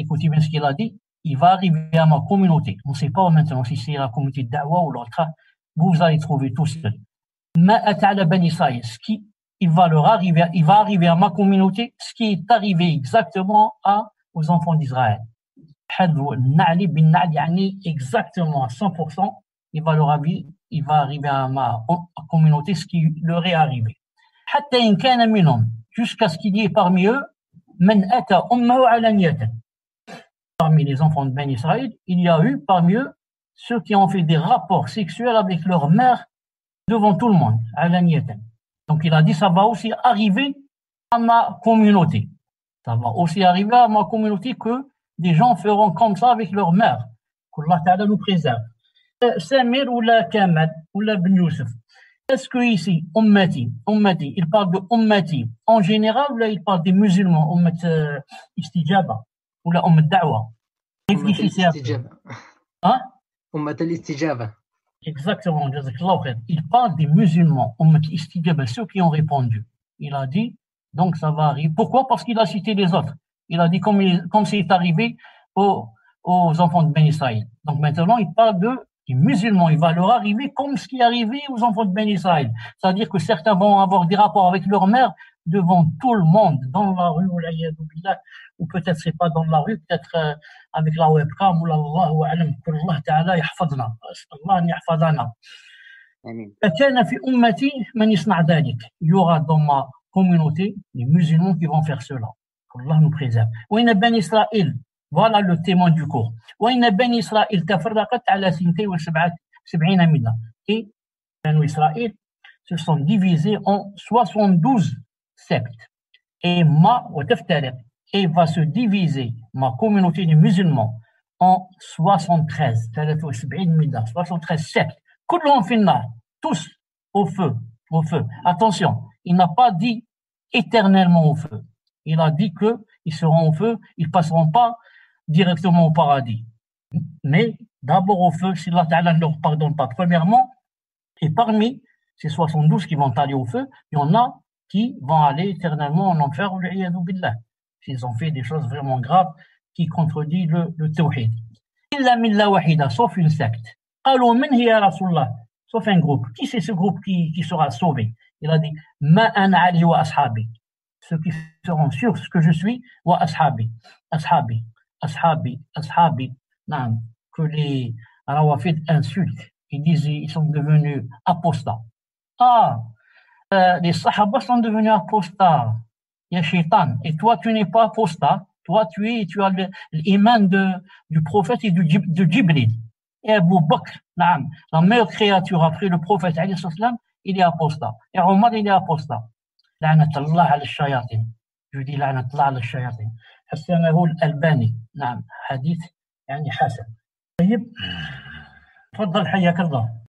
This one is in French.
écoutez bien ce qu'il a dit, il va arriver à ma communauté. On ne sait pas maintenant si c'est la communauté d'Awa ou l'autre. Vous allez trouver tout seul. Ce qui il va leur arriver, il va arriver à ma communauté ce qui est arrivé exactement à, aux enfants d'Israël. Exactement à 100%, il va leur arriver, il va arriver à ma communauté ce qui leur est arrivé. Jusqu'à ce qu'il y ait parmi eux, Parmi les enfants de Ben Israël, il y a eu parmi eux ceux qui ont fait des rapports sexuels avec leur mère devant tout le monde, Donc il a dit, ça va aussi arriver à ma communauté. Ça va aussi arriver à ma communauté que des gens feront comme ça avec leur mère. Qu'Allah Ta'ala nous préserve. Euh, Samir ou la Kamal ou la Ben. Est-ce que ici, Ummati, Ummati, il parle de Ummati en général là il parle des musulmans, Ummat euh, Istijaba ou la Ummat Da'wa Réfléchissez peu. Hein? Ummat al-Istijaba. Exactement, il parle des musulmans, ceux qui ont répondu. Il a dit, donc ça va arriver. Pourquoi? Parce qu'il a cité les autres. Il a dit comme, comme c'est arrivé aux, aux enfants de Ben Israël. Donc maintenant, il parle de les musulmans, il va leur arriver comme ce qui est arrivé aux enfants de Ben Israël. C'est-à-dire que certains vont avoir des rapports avec leur mère devant tout le monde, dans la rue, ou peut-être c'est pas dans la rue, peut-être euh, avec la webcam, ou Allah, ou alam, Allah ta'ala yahfadna, Allah yahfadana. كان في أمتي من يصنع ذلك. Il y aura dans ma communauté les musulmans qui vont faire cela. Allah nous préserve. وإن بني إسرائيل voilà le témoin du cours. وإن بني إسرائيل تفرقت على 72 ملة. Et بني إسرائيل se sont divisés en 72 sectes. Et ma وتفترق et va se diviser ma communauté de musulmans en 73 73 ملة 73 sectes. كلهم في النار. Tous au feu, au feu. Attention, il n'a pas dit éternellement au feu. Il a dit que ils seront au feu, ils passeront pas directement au paradis. Mais d'abord au feu, si Allah Ta'ala ne leur pardonne pas. Premièrement, et parmi ces 72 qui vont aller au feu, il y en a qui vont aller éternellement en enfer, s'ils ont fait des choses vraiment graves qui contredisent le, le tawhid. sauf une secte. Sauf un groupe. Qui c'est ce groupe qui, qui sera sauvé? Il a dit, ma ana ali wa ashabi. Ceux qui seront sûrs ce que je suis, wa ashabi. Ashabi. Ashabi, Ashabi, non, que les Rawafid insultent. Ils disent ils sont devenus apostats. Ah, euh, les Sahaba sont devenus apostats. Ya Shaitan. Et toi, tu n'es pas apostat. Toi, tu es, tu as l'iman de, du prophète et du, de Jibril. Et Abu Bakr, non, la meilleure créature après le prophète, il est apostat. Et Omar, il est apostat. Je dis, حسنه الألباني. نعم حديث يعني حسن طيب تفضل حياك الله.